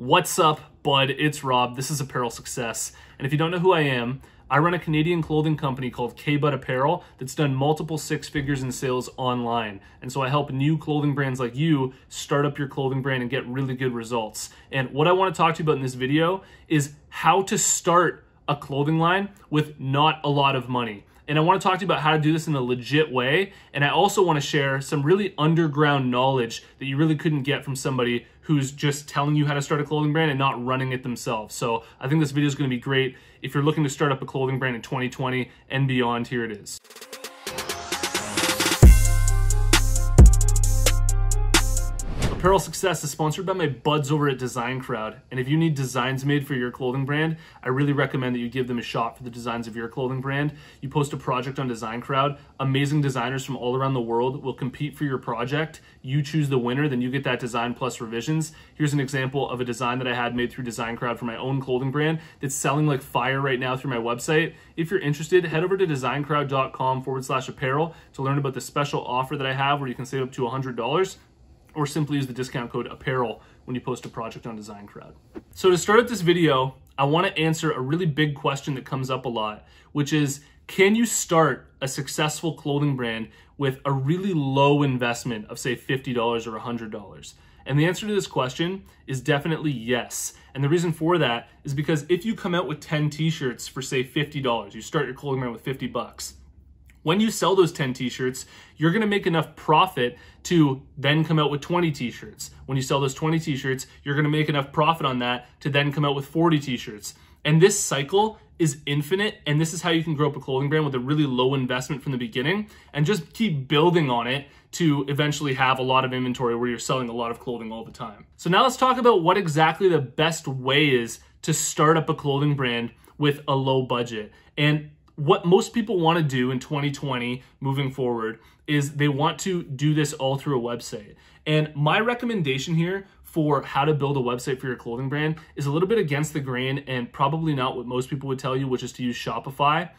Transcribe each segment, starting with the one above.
What's up, bud? It's Rob. This is Apparel Success. And if you don't know who I am, I run a Canadian clothing company called K-Bud Apparel that's done multiple six figures in sales online. And so I help new clothing brands like you start up your clothing brand and get really good results. And what I want to talk to you about in this video is how to start a clothing line with not a lot of money. And I want to talk to you about how to do this in a legit way. And I also want to share some really underground knowledge that you really couldn't get from somebody who's just telling you how to start a clothing brand and not running it themselves. So I think this video is going to be great. If you're looking to start up a clothing brand in 2020 and beyond, here it is. Apparel Success is sponsored by my buds over at Design Crowd. And if you need designs made for your clothing brand, I really recommend that you give them a shot for the designs of your clothing brand. You post a project on Design Crowd, amazing designers from all around the world will compete for your project. You choose the winner, then you get that design plus revisions. Here's an example of a design that I had made through Design Crowd for my own clothing brand that's selling like fire right now through my website. If you're interested, head over to designcrowd.com forward slash apparel to learn about the special offer that I have where you can save up to $100 or simply use the discount code apparel when you post a project on Design Crowd. So to start out this video, I want to answer a really big question that comes up a lot, which is can you start a successful clothing brand with a really low investment of say $50 or $100? And the answer to this question is definitely yes. And the reason for that is because if you come out with 10 t-shirts for say $50, you start your clothing brand with 50 bucks, when you sell those 10 t-shirts, you're gonna make enough profit to then come out with 20 t-shirts. When you sell those 20 t-shirts, you're gonna make enough profit on that to then come out with 40 t-shirts. And this cycle is infinite, and this is how you can grow up a clothing brand with a really low investment from the beginning and just keep building on it to eventually have a lot of inventory where you're selling a lot of clothing all the time. So now let's talk about what exactly the best way is to start up a clothing brand with a low budget. And what most people want to do in 2020 moving forward is they want to do this all through a website. And my recommendation here for how to build a website for your clothing brand is a little bit against the grain and probably not what most people would tell you, which is to use Shopify.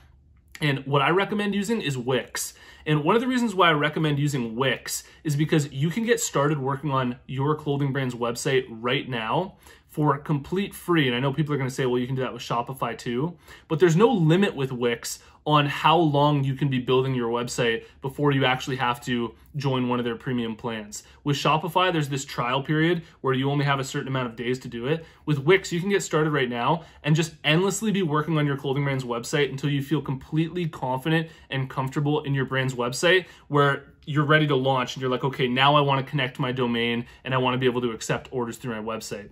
And what I recommend using is Wix. And one of the reasons why I recommend using Wix is because you can get started working on your clothing brand's website right now for complete free. And I know people are going to say, well, you can do that with Shopify too. But there's no limit with Wix on how long you can be building your website before you actually have to join one of their premium plans. With Shopify, there's this trial period where you only have a certain amount of days to do it. With Wix, you can get started right now and just endlessly be working on your clothing brand's website until you feel completely confident and comfortable in your brand's website where you're ready to launch and you're like, okay, now I want to connect my domain and I want to be able to accept orders through my website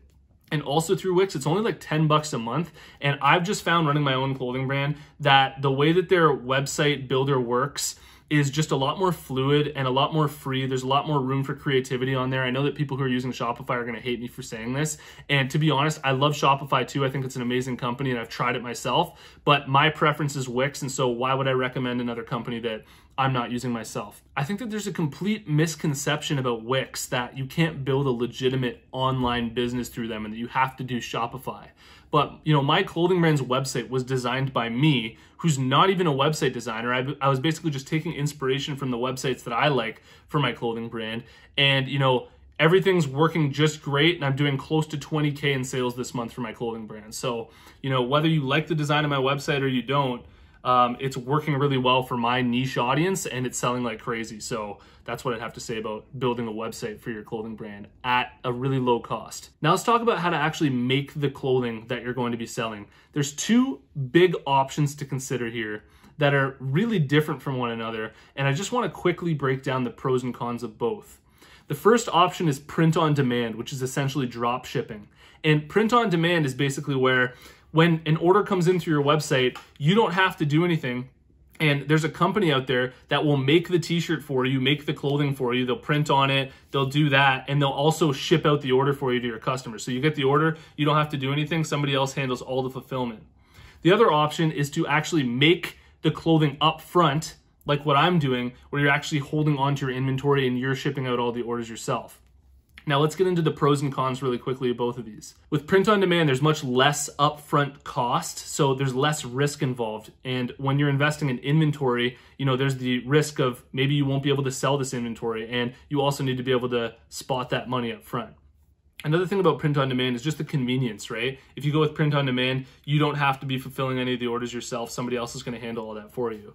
and also through Wix, it's only like 10 bucks a month. And I've just found running my own clothing brand that the way that their website builder works is just a lot more fluid and a lot more free. There's a lot more room for creativity on there. I know that people who are using Shopify are going to hate me for saying this. And to be honest, I love Shopify too. I think it's an amazing company and I've tried it myself, but my preference is Wix. And so why would I recommend another company that I'm not using myself. I think that there's a complete misconception about Wix that you can't build a legitimate online business through them and that you have to do Shopify. But, you know, my clothing brand's website was designed by me, who's not even a website designer. I, I was basically just taking inspiration from the websites that I like for my clothing brand. And, you know, everything's working just great and I'm doing close to 20K in sales this month for my clothing brand. So, you know, whether you like the design of my website or you don't, um, it's working really well for my niche audience and it's selling like crazy. So that's what I'd have to say about building a website for your clothing brand at a really low cost. Now let's talk about how to actually make the clothing that you're going to be selling. There's two big options to consider here that are really different from one another. And I just want to quickly break down the pros and cons of both. The first option is print on demand, which is essentially drop shipping. And print on demand is basically where when an order comes in through your website, you don't have to do anything. And there's a company out there that will make the t-shirt for you, make the clothing for you. They'll print on it, they'll do that, and they'll also ship out the order for you to your customers. So you get the order, you don't have to do anything. Somebody else handles all the fulfillment. The other option is to actually make the clothing up front, like what I'm doing, where you're actually holding onto your inventory and you're shipping out all the orders yourself. Now let's get into the pros and cons really quickly of both of these. With print on demand, there's much less upfront cost, so there's less risk involved. And when you're investing in inventory, you know, there's the risk of maybe you won't be able to sell this inventory, and you also need to be able to spot that money up front. Another thing about print on demand is just the convenience, right? If you go with print on demand, you don't have to be fulfilling any of the orders yourself. Somebody else is going to handle all that for you.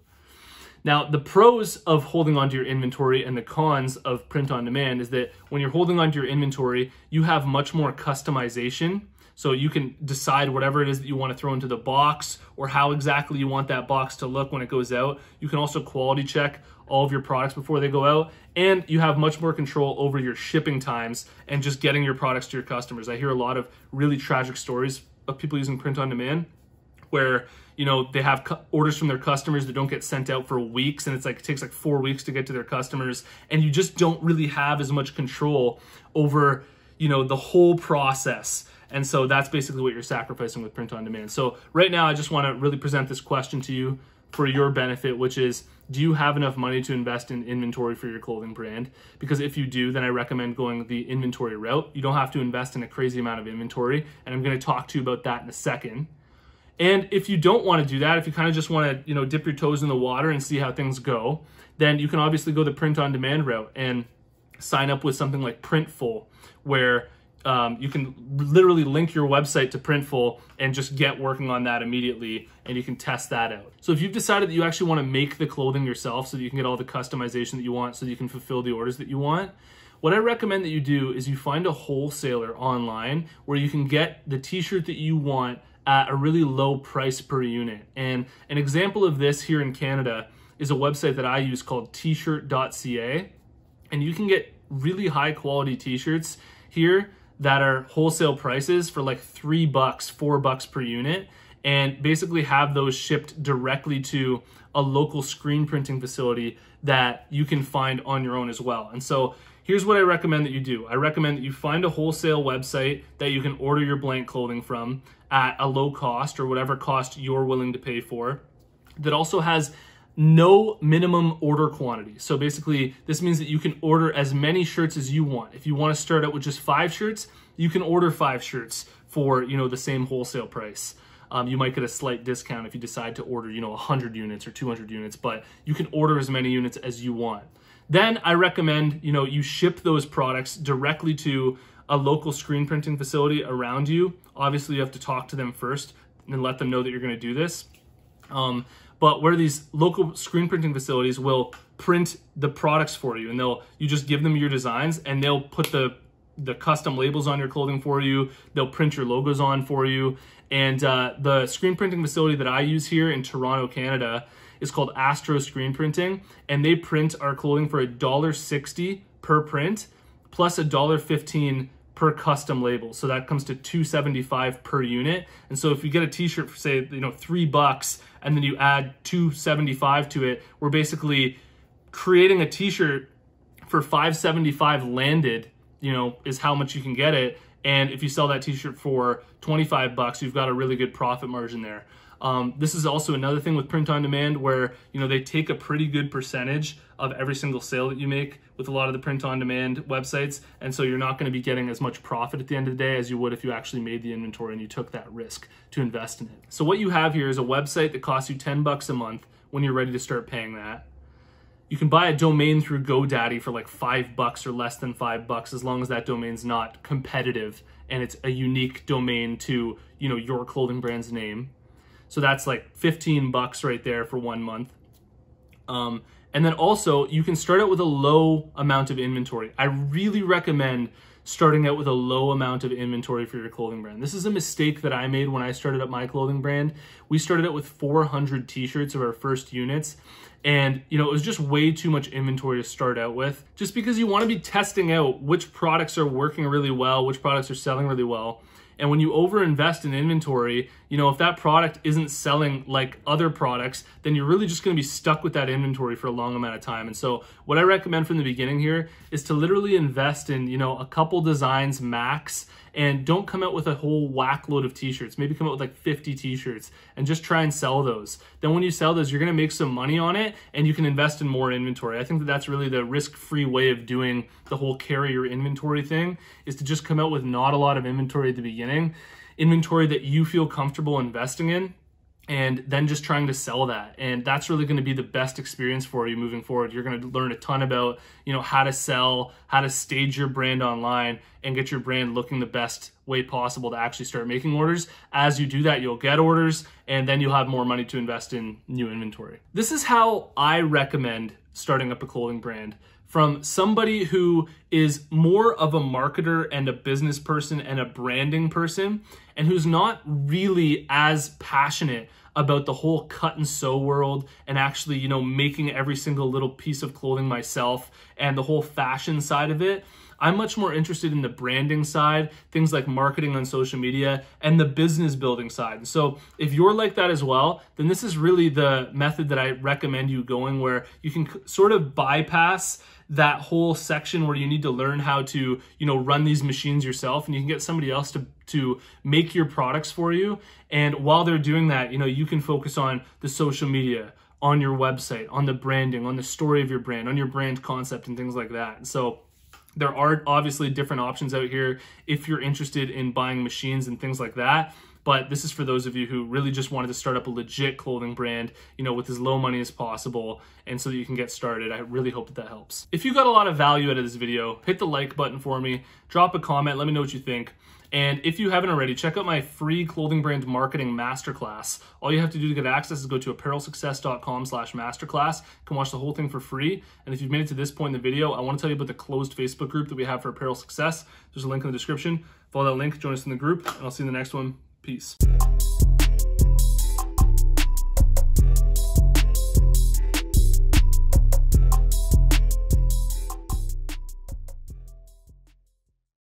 Now, the pros of holding onto your inventory and the cons of print on demand is that when you're holding onto your inventory, you have much more customization. So you can decide whatever it is that you want to throw into the box or how exactly you want that box to look when it goes out. You can also quality check all of your products before they go out and you have much more control over your shipping times and just getting your products to your customers. I hear a lot of really tragic stories of people using print on demand where you know they have orders from their customers that don't get sent out for weeks and it's like it takes like 4 weeks to get to their customers and you just don't really have as much control over you know the whole process. And so that's basically what you're sacrificing with print on demand. So right now i just want to really present this question to you for your benefit which is do you have enough money to invest in inventory for your clothing brand? Because if you do then i recommend going the inventory route. You don't have to invest in a crazy amount of inventory and i'm going to talk to you about that in a second and if you don't want to do that, if you kind of just want to, you know, dip your toes in the water and see how things go, then you can obviously go the print on demand route and sign up with something like Printful, where um, you can literally link your website to Printful and just get working on that immediately and you can test that out. So if you've decided that you actually want to make the clothing yourself so that you can get all the customization that you want so that you can fulfill the orders that you want, what I recommend that you do is you find a wholesaler online where you can get the t-shirt that you want at a really low price per unit. And an example of this here in Canada is a website that I use called tshirt.ca. And you can get really high quality t-shirts here that are wholesale prices for like three bucks, four bucks per unit, and basically have those shipped directly to a local screen printing facility that you can find on your own as well. And so here's what I recommend that you do. I recommend that you find a wholesale website that you can order your blank clothing from at a low cost or whatever cost you're willing to pay for that also has no minimum order quantity. So basically, this means that you can order as many shirts as you want. If you want to start out with just five shirts, you can order five shirts for you know the same wholesale price. Um, you might get a slight discount if you decide to order you know 100 units or 200 units, but you can order as many units as you want. Then I recommend, you know, you ship those products directly to a local screen printing facility around you. Obviously, you have to talk to them first and let them know that you're going to do this. Um, but where these local screen printing facilities will print the products for you, and they'll you just give them your designs, and they'll put the the custom labels on your clothing for you. They'll print your logos on for you. And uh, the screen printing facility that I use here in Toronto, Canada, is called Astro Screen Printing, and they print our clothing for a dollar sixty per print, plus a dollar fifteen per custom label. So that comes to 275 per unit. And so if you get a t-shirt for say, you know, three bucks and then you add 275 to it, we're basically creating a t-shirt for 575 landed, you know, is how much you can get it. And if you sell that t-shirt for 25 bucks, you've got a really good profit margin there. Um, this is also another thing with print on demand where you know they take a pretty good percentage of every single sale that you make with a lot of the print on demand websites, and so you're not going to be getting as much profit at the end of the day as you would if you actually made the inventory and you took that risk to invest in it. So what you have here is a website that costs you 10 bucks a month when you're ready to start paying that. You can buy a domain through GoDaddy for like five bucks or less than five bucks as long as that domain's not competitive and it's a unique domain to you know your clothing brand's name. So that's like 15 bucks right there for one month. Um, and then also you can start out with a low amount of inventory. I really recommend starting out with a low amount of inventory for your clothing brand. This is a mistake that I made when I started up my clothing brand. We started out with 400 t-shirts of our first units and you know it was just way too much inventory to start out with just because you want to be testing out which products are working really well, which products are selling really well. And when you overinvest in inventory, you know, if that product isn't selling like other products, then you're really just going to be stuck with that inventory for a long amount of time. And so what I recommend from the beginning here is to literally invest in, you know, a couple designs max and don't come out with a whole whack load of t-shirts. Maybe come out with like 50 t-shirts and just try and sell those. Then when you sell those, you're going to make some money on it and you can invest in more inventory. I think that that's really the risk-free way of doing the whole carry your inventory thing is to just come out with not a lot of inventory at the beginning, inventory that you feel comfortable investing in and then just trying to sell that. And that's really going to be the best experience for you moving forward. You're going to learn a ton about you know how to sell how to stage your brand online and get your brand looking the best way possible to actually start making orders. As you do that you'll get orders and then you'll have more money to invest in new inventory. This is how i recommend starting up a clothing brand from somebody who is more of a marketer and a business person and a branding person and who's not really as passionate about the whole cut and sew world and actually, you know, making every single little piece of clothing myself and the whole fashion side of it. I'm much more interested in the branding side, things like marketing on social media, and the business building side. so, if you're like that as well, then this is really the method that I recommend you going where you can sort of bypass that whole section where you need to learn how to, you know, run these machines yourself and you can get somebody else to to make your products for you. And while they're doing that, you know, you can focus on the social media, on your website, on the branding, on the story of your brand, on your brand concept and things like that. So there are obviously different options out here if you're interested in buying machines and things like that. But this is for those of you who really just wanted to start up a legit clothing brand, you know, with as low money as possible, and so that you can get started. I really hope that that helps. If you got a lot of value out of this video, hit the like button for me, drop a comment, let me know what you think. And if you haven't already, check out my free clothing brand marketing masterclass. All you have to do to get access is go to apparelsuccess.com slash masterclass. You can watch the whole thing for free. And if you've made it to this point in the video, I want to tell you about the closed Facebook group that we have for Apparel Success. There's a link in the description. Follow that link, join us in the group, and I'll see you in the next one. Peace.